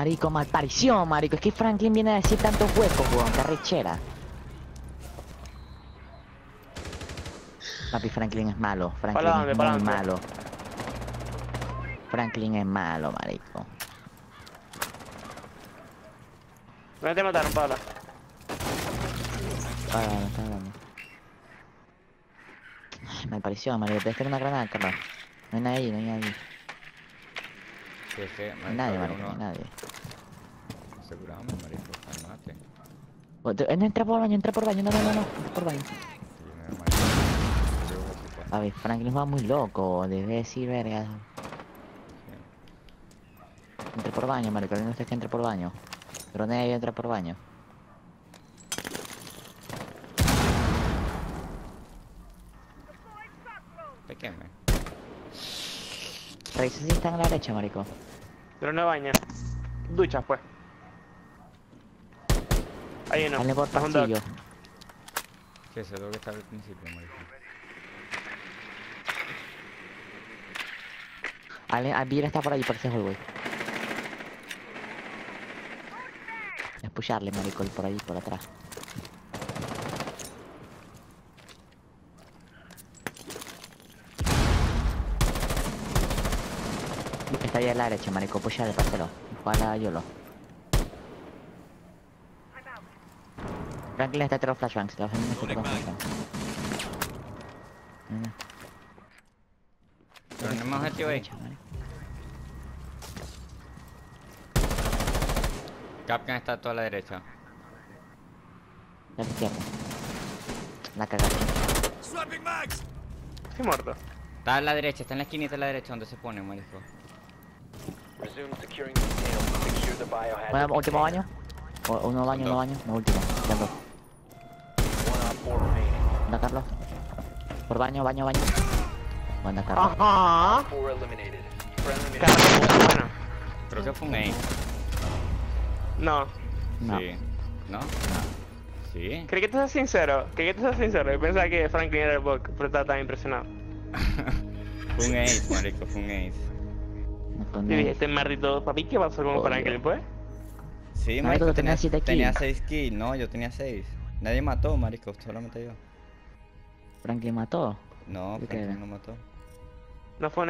Marico, malparición, marico. Es que Franklin viene a decir tantos huecos, weón. Qué rechera. Papi, Franklin es malo. Franklin Pa'lante, es muy pa'lante. malo. Franklin es malo, marico. No te mataron. Ah, no está hablando. Ay, Malparición, marico. Debes tener una granada, Carlos. No hay nadie ahí, no hay nadie. Sí, sí, nadie, marico, nadie. Asegurame, marico, calmate. Te- eh, No entra por baño, entra por baño, no, no, no, no. entra por baño. Sí, a. Papi, Franklin va muy loco. Debe decir, verga. Sí. Entre por baño, marico. No sé que entre por baño. Pero nadie entra por baño. Pequeme. Revisa si están a la derecha, marico. Pero no baña. Duchas, pues. Ahí no. Dale por pasillo. Ese es lo que está al principio, marico. Ale, Alvira está por ahí, por ese hallway. Es pusharle, marico, por ahí, por atrás. Está ahí a la derecha, marico, pusharle, parcero. Ojalá Yolo. Franklin está los flashbangs, te vas a venir a los flashbangs. Mira, Pero no hemos objetivo ahí. Capcan está a toda la derecha. A la izquierda. La cagaste. Estoy muerto. Está a la derecha, está en la esquinita de la derecha donde se pone, marico. Bueno, último baño. O- uno baño, uno Dos. baño. No, último. Remaining. Anda, Carlos. Por baño, baño, baño. Anda, Carlos. Ajá. Carlos, bueno. Creo que fue un ace. No. No. Sí. ¿No? Sí. Creí que tú seas sincero. Creí que tú seas sincero. Yo pensaba que Franklin era el bug, pero estaba tan impresionado. fue un ace, marico, fue un ace. Dije, este maldito papi, ¿qué pasó con. Franklin, pues? Sí, Marico, marico, tú tenía, siete tenía kills. 6 kills. No, yo tenía 6. Nadie mató, marico, solamente yo. Franklin mató. No, ¿Qué Franklin no mató. No fue una